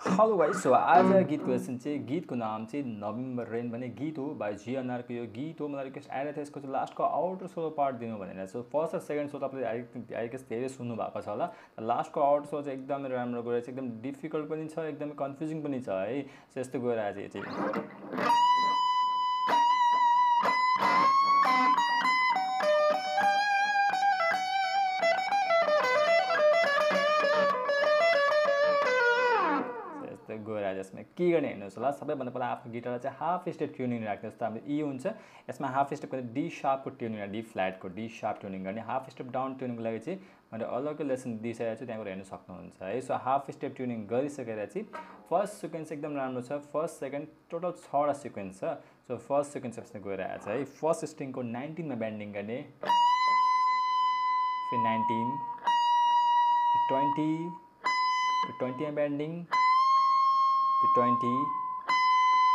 Hello भाइ so आज गीतको क्वेसन चाहिँ गीतको नाम चाहिँ नभेम्बर रेन भन्ने गीत हो भाइ जिएनआरको यो गीत हो मलाई रिक्वेस्ट आएर थियो यसको चाहिँ लास्टको आउटर सोलो पार्ट दिनु भनेर सो फर्स्ट र सेकेन्ड सो तपाईँले आइ आइकेस धेरै सुन्नु भएको छ होला लास्टको आउटर सो चाहिँ एकदमै राम्रो गएर चाहिँ एकदम डिफिकल्ट पनि छ एकदमै कन्फ्युजिङ पनि छ है। सो यस्तो गएर आज चाहिँ के गर्ने हेर्नुहोस् होला। सबैभन्दा पहिला आफ्नो गिटारलाई चाहिँ हाफ स्टेप ट्युनिङ राख्ने जस्तो हाम्रो ई हुन्छ। यसमा हाफ स्टेप गर्ने डी सार्पको ट्युनिङ डी फ्ल्याटको डी सार्प ट्युनिङ गर्ने। हाफ स्टेप डाउन ट्युनिङको लागि चाहिँ मैले अलग्गै लेसन दिइसकेको छु त्यहाँबाट हेर्नु सक्नुहुन्छ है। सो हाफ स्टेप ट्युनिङ गरिसकेर चाहिँ फर्स्ट सिक्वेन्स एकदम राम्रो छ। फर्स्ट सेकेन्ड टोटल छवटा सिक्वेन्स छ। सो फर्स्ट सिक्वेन्स यसमा गएर आएको छ है। फर्स्ट स्ट्रिङको नाइन्टिनमा ब्यान्डिङ गर्ने। फेरि नाइन्टिन ट्वेन्टी ट्वेन्टीमा ब्यान्डिङ ट्वेन्टी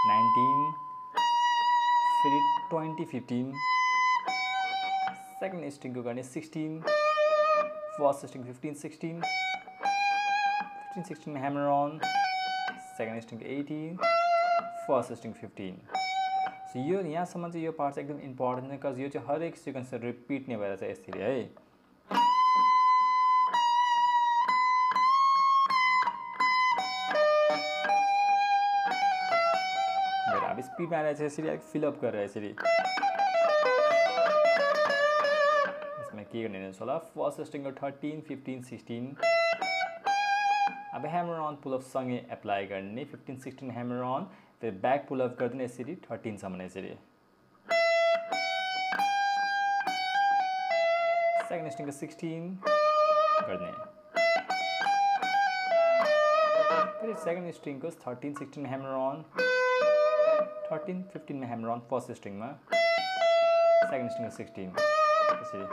नाइन्टिन फेरि ट्वेन्टी फिफ्टिन सेकेन्ड स्ट्रिङको गर्ने sixteen first string fifteen sixteen fifteen सिक्सटिनमा hammer on second स्ट्रिङको eighteen first string fifteen so यो यहाँसम्म चाहिँ यो पार्ट चाहिँ एकदम इम्पोर्टेन्ट छ बिकज यो चाहिँ हरेक सिक्वेन्स रिपिट नै भएर चाहिँ यसरी है? अब स्पिडमा आएर चाहिँ यसरी अलिक फिलअप गरेर यसरी यसमा के गर्ने हेर्नुहोस् होला फ़र्स्ट स्ट्रिङको थर्टिन फिफ्टिन सिक्सटिन अब ह्यामर अन पुलअपसँगै एप्लाई गर्ने फिफ्टिन सिक्सटिन ह्यामर अन फेरि ब्याक पुलअप गरिदिने यसरी थर्टिनसम्म यसरी सेकेन्ड स्ट्रिङको सिक्सटिन गर्ने फेरि second स्ट्रिङको thirteen sixteen hammer on thirteen फिफ्टिनमा hammer on first स्ट्रिङमा सेकेन्ड स्ट्रिङको सिक्सटिन त्यसरी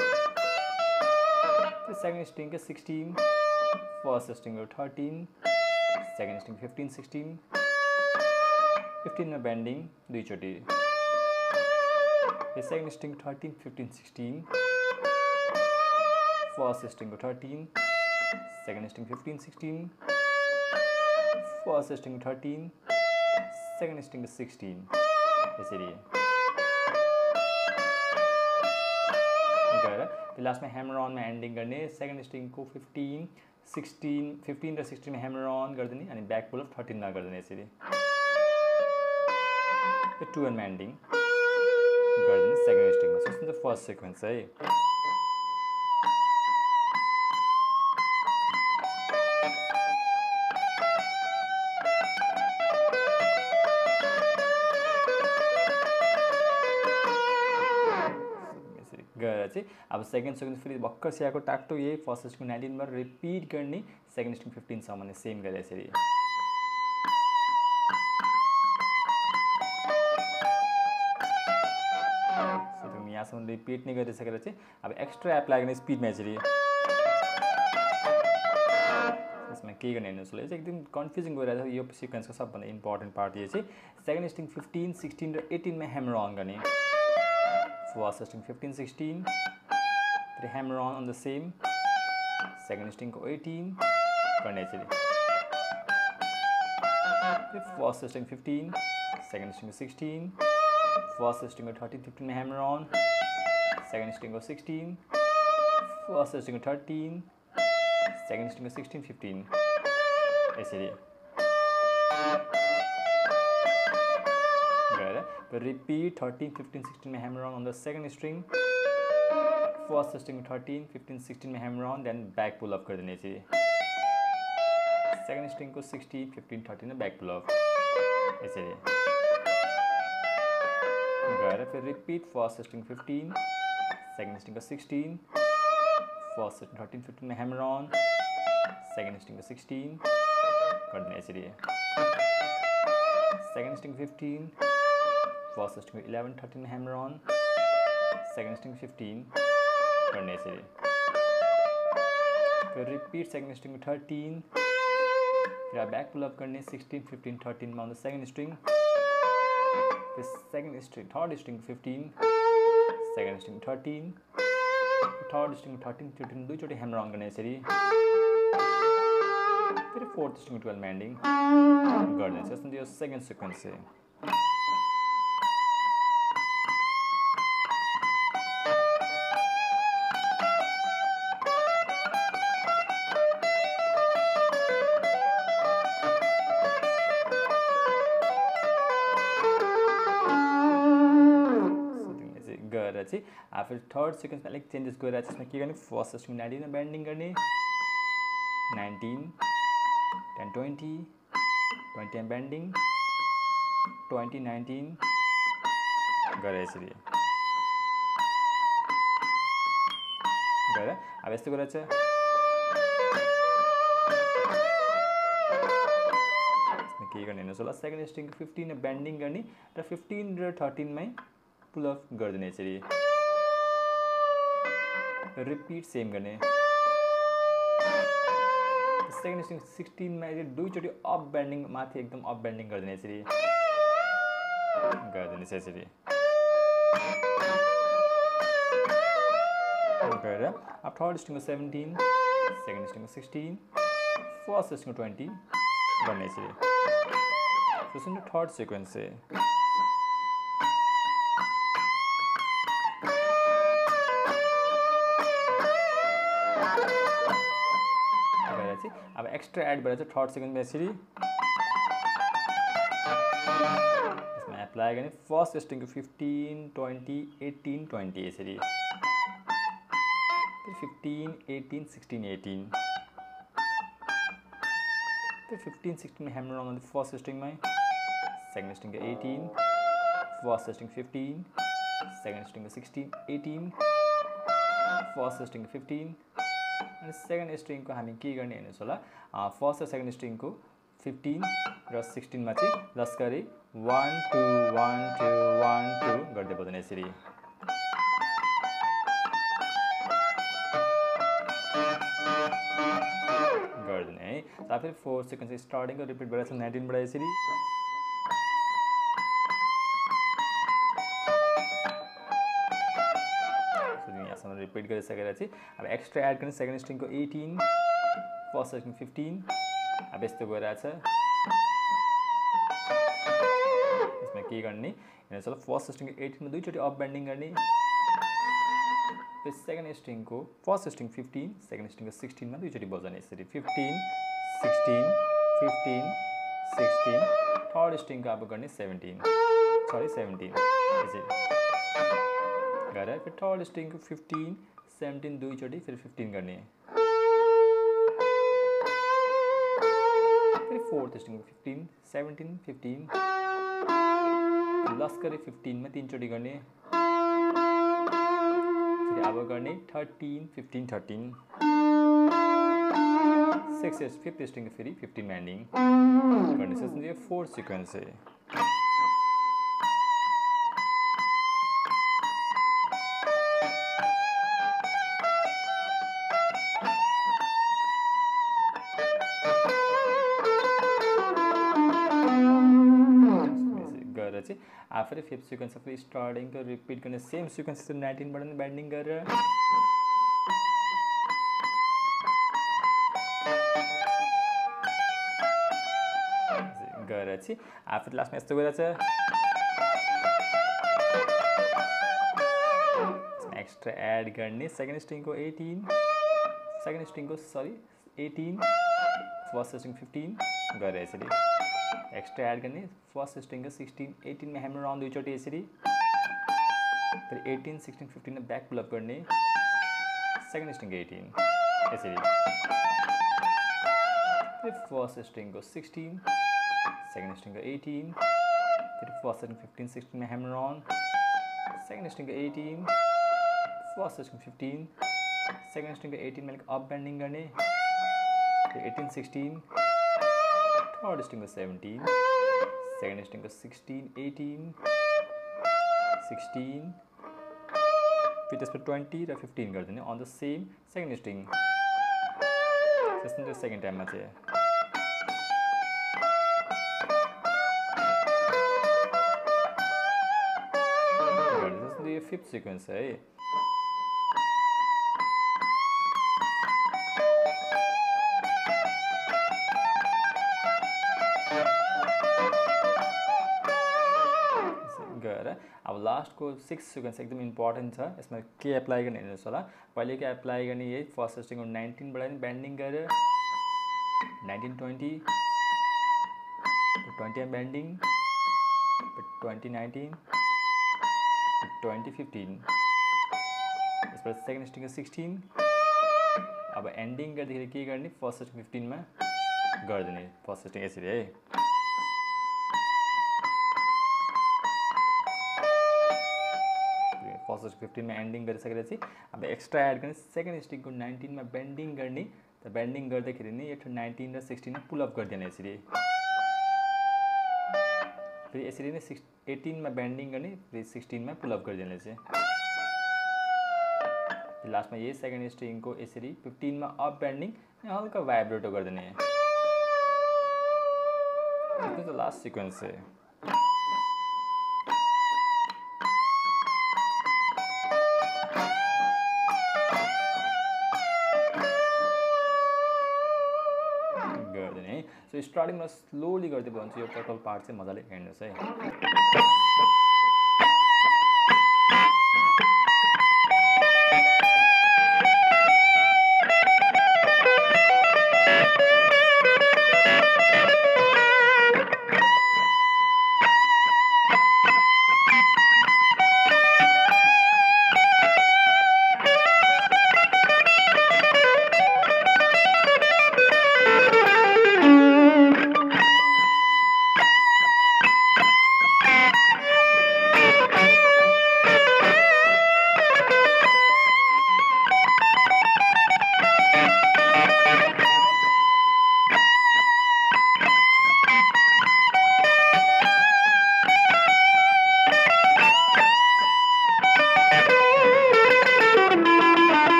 त्यो सेकेन्ड स्ट्रिङको sixteen first स्ट्रिङको thirteen second string fifteen sixteen फिफ्टिनमा bending दुईचोटि यो second string thirteen fifteen sixteen first स्ट्रिङको thirteen second string fifteen sixteen first string thirteen second string pay sixteen इसीलिए तो last में हैमर ऑन में ending करने second string को fifteen sixteen fifteen या sixteen में हैमर ऑन कर देने अनि ब्याक पुल अफ ना कर देने में एंडिंग एन्ड एन्डिङ गरिदिने सेकेन्ड स्ट्रिङमा सो द फ़र्स्ट सिक्वेन्स है अब सेकेन्ड सेकेन्ड फेरि भर्खर स्याएको टाक्टो यही फर्स्ट स्ट्रिङ नाइन्टिनमा रिपिट गर्ने सेकेन्ड स्ट्रिङ फिफ्टिनसम्म सेम गरेर यसरी। यहाँसम्म रिपिट नै गरिसकेर चाहिँ अब एक्स्ट्रा एप्लाई गर्ने स्पिडमा यसरी। यसमा के गर्ने हेर्नुहोस् होला चाहिँ एकदम कन्फ्युजिङ गइरहेको छ। यो सिक्वेन्सको सबभन्दा इम्पोर्टेन्ट पार्ट यो चाहिँ सेकेन्ड स्ट्रिङ फिफ्टिन सिक्सटिन र एटिनमा ह्यामर अन गर्ने। First string fifteen sixteen फेरि hammer on on the same second स्ट्रिङको eighteen गर्ने यसरी फर्स्ट स्ट्रिङ फिफ्टिन सेकेन्ड स्ट्रिङको सिक्सटिन फर्स्ट स्ट्रिङको थर्टिन फिफ्टिनमा ह्यामर अन सेकेन्ड स्ट्रिङको सिक्सटिन फर्स्ट स्ट्रिङको थर्टिन सेकेन्ड स्ट्रिङको सिक्सटिन फिफ्टिन यसरी गएर repeat thirteen fifteen सिक्सटिनमा hammer on the second string First string को thirteen, fifteen, sixteen में hammer on then back pull up कर देने चाहिए सेकेंड स्ट्रिंग को सिक्सटीन फिफ्टीन थर्टीन में बैक पुल अप इसलिए गएर फिर repeat first string fifteen second string को sixteen first string thirteen fifteen में हैमर ऑन सेकेंड स्ट्रिंग को सिक्सटीन कर देना इसलिए second string fifteen first string को eleven thirteen hammer on second string fifteen गर्ने यसरी फेरि रिपिट सेकेन्ड स्ट्रिङको थर्टिन फेरि ब्याक पुलअप गर्ने सिक्सटिन फिफ्टिन थर्टिनमा आउँदा second string second string third string fifteen second string thirteen third string thirteen fifteen दुईचोटि hammer on यसरी फेरि फोर्थ स्ट्रिङ टुवेल्भ ब्यान्डिङ गरिदिन्छ जस्तो यो सिक्वेन्स चाहिँ गएर चाहिँ आफू थर्ड अलिक चेन्जेस गरेर चाहिँ के गर्ने? फर्स्ट स्ट्रिङ ब्यान्डिङ गर्ने। नाइन्टिन टेन ट्वेन्टी ट्वेन्टीमा ब्यान्डिङ ट्वेन्टी नाइन्टिन गरेर यसरी अब यस्तो गरेर चाहिँ के गर्ने? हेर्नुहोस् होला। सेकेन्ड स्ट्रिङको फिफ्टिनमा ब्यान्डिङ गर्ने र फिफ्टिन र थर्टिनमै पुलअप गरिदिने यसरी रिपिट सेम गर्ने सेकेन्ड स्ट्रिङ सिक्सटिनमा यसरी दुईचोटि अप ब्यान्डिङ माथि एकदम अप ब्यान्डिङ गरिदिने यसरी गरिदिने यसरी गरेर अब थर्ड स्ट्रिङको सेभेन्टिन सेकेन्ड स्ट्रिङको सिक्सटिन फर्स्ट स्ट्रिङको ट्वेन्टी गर्ने यसरी सुन्नु थर्ड सिक्वेन्स चाहिँ एक्स्ट्रा एड भएर चाहिँ थर्ड सेकेन्डमा यसरी यसमा एप्लाई गर्ने। फर्स्ट स्ट्रिङको फिफ्टिन ट्वेन्टी एट्टिन ट्वेन्टी यसरी। फिफ्टिन एटिन सिक्सटिन एटिन त्यो फिफ्टिन सिक्सटिनमा ह्यामर लगाउँदा फर्स्ट स्ट्रिङमै second स्ट्रिङको eighteen first string fifteen second स्ट्रिङको sixteen eighteen first स्ट्रिङको फिफ्टिन अनि सेकेन्ड स्ट्रिङको हामी के गर्ने हेर्नुहोस् होला। फर्स्ट र सेकेन्ड स्ट्रिङको फिफ्टिन र सिक्सटिनमा चाहिँ लस्करी one two one two one two गर्दै बजाउने यसरी। गरिदिने है। फेरि फोर सेकेन्ड स्टार्टिङको रिपिट भइरहेको छ नाइन्टिनबाट यसरी। रिपिट गरिसकेर चाहिँ अब एक्स्ट्रा एड गर्ने सेकेन्ड स्ट्रिङको एटिन फर्स्ट स्ट्रिङ फिफ्टिन अब यस्तो गइरहेछ यसमा के गर्ने? होला फर्स्ट स्ट्रिङको एटिनमा दुईचोटि अप ब्यान्डिङ गर्ने। त्यो सेकेन्ड स्ट्रिङको फर्स्ट स्ट्रिङ फिफ्टिन सेकेन्ड स्ट्रिङको सिक्सटिनमा दुईचोटि बजाउने। यसरी fifteen sixteen fifteen sixteen third स्ट्रिङको अब गर्ने सेभेन्टिन सरी सेभेन्टिन कर रहा है, फिर थर्ड स्ट्रिंग को फिफ्टीन सेवनटीन दुई छोटी, फिर फिफ्टीन करनी है। फिर फोर्थ स्ट्रिंग को फिफ्टीन सेवनटीन फिफ्टीन लास्ट करें फिफ्टीन में तीन चोटी करनी है। फिर अब करने thirteen fifteen thirteen six fifth string फिर फिफ्टीन में एंडिंग करने से। है चाहिँ आफैले फिफ्थ सिक्वेन्स आफूले स्टार्टिङको रिपिट गर्ने सेम सिक्वेन्स नाइन्टिनबाट नै ब्यान्डिङ गरेर चाहिँ आफू लास्टमा यस्तो गरेर एक्स्ट्रा एड गर्ने सेकेन्ड स्ट्रिङको एटिन सेकेन्ड स्ट्रिङको sorry eighteen first string fifteen गरेर यसरी। एक्स्ट्रा ऐड करनी। फ़र्स्ट स्ट्रिंग है सिक्सटीन एटीन में हैमर राउंड दी चोटी इसी फिर एटीन सिक्सटीन फिफ्टीन में बैक पुलअप करनी। सेकंड स्ट्रिंग एटीन इसी फिर फ़र्स्ट स्ट्रिंग को सिक्सटीन सेकंड स्ट्रिंग का एटीन फिर फ़र्स्ट स्ट्रिंग फिफ्टीन सिक्सटीन में हैमर राउंड सेकंड स्ट्रिंग का eighteen first string fifteen second string को एटीन में अप बेंडिंग करने। फिर एटीन सिक्सटीन थर्ड स्ट्रिङको सेभेन्टिन सेकेन्ड स्ट्रिङको सिक्सटिन एटिन सिक्सटिन फेरि त्यसपछि ट्वेन्टी र फिफ्टिन गरिदिने। On the same second string त्यस्तो सेकेन्ड टाइममा चाहिँ। फिफ्थ सिक्वेन्स है। लास्टको सिक्स सिक्वेन्स एकदम इम्पोर्टेन्ट छ यसमा के एप्लाई गर्ने हेर्नुहोस् होला पहिले के एप्लाई गर्ने यही फ़र्स्ट स्टिङको नाइन्टिनबाट बेन्डिङ गरेर nineteen twenty twenty bending twenty nineteen twenty fifteen यसबाट सेकेन्ड स्टिङको सिक्सटिन अब एन्डिङ गर्दाखेरि के गर्ने फ़र्स्ट स्टिङ फिफ्टिनमा गरिदिने फ़र्स्ट स्टिङ यसरी है। फ़र्स्ट फिफ्टिनमा एन्डिङ गरिसकेपछि अब एक्स्ट्रा एड गर्ने सेकेन्ड स्टिङको नाइन्टिनमा बेन्डिङ गर्ने त बेन्डिङ गर्दाखेरि नै यो नाइन्टिन र सिक्सटिनमा पुलअप गरिदिने यसरी फेरि यसरी नै सिक्स एटिनमा बेन्डिङ गर्ने फेरि सिक्सटिनमा पुलअप गरिदिने चाहिँ लास्टमा यही सेकेन्ड स्ट्रिङको यसरी फिफ्टिनमा अप बेन्डिङ हल्का भाइब्रेटो गरिदिने त्यो त लास्ट सिक्वेन्स चाहिँ सो स्टार्टिङमा स्लोली गरिदियो भने चाहिँ यो टोटल पार्ट चाहिँ मजाले हेर्नुहोस् है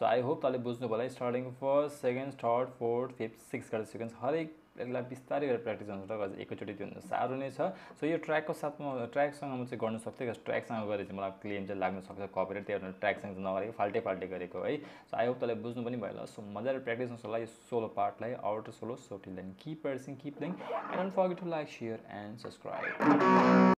सो आई होप तपाईँले बुझ्नुभयो होला। Starting first second third fourth fifth six गरेर सिक्वेन्स हरेक यसलाई बिस्तारै गरेर प्र्याक्टिस गर्नु अझ एकैचोटि त्यो साह्रो नै छ। सो यो ट्र्याकको साथमा ट्र्याकसँग म चाहिँ गर्नु सक्थेँ। ट्र्याकसँग गरेर चाहिँ मलाई क्लेम चाहिँ लाग्न सक्छ। कपरेट त्यही भएर ट्र्याकसँग चाहिँ नगरेको फाल्टै फाल्टै गरेको है। सो आई होप तपाईँले बुझ्नु पनि भयो होला सो मजाले प्र्याक्टिस गर्नु होला यो solo पार्टलाई outro solo so till then keep practising keep learning and forget to like share and subscribe